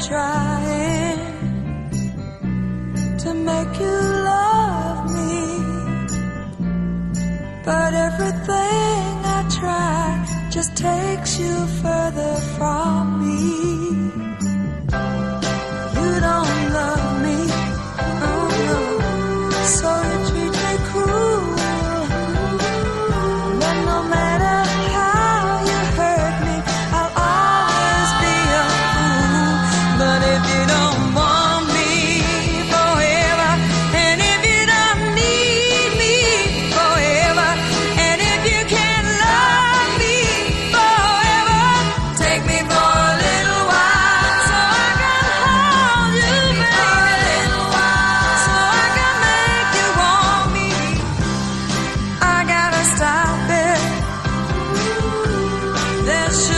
trying to make you love me, but everything I try just takes you further from me. There should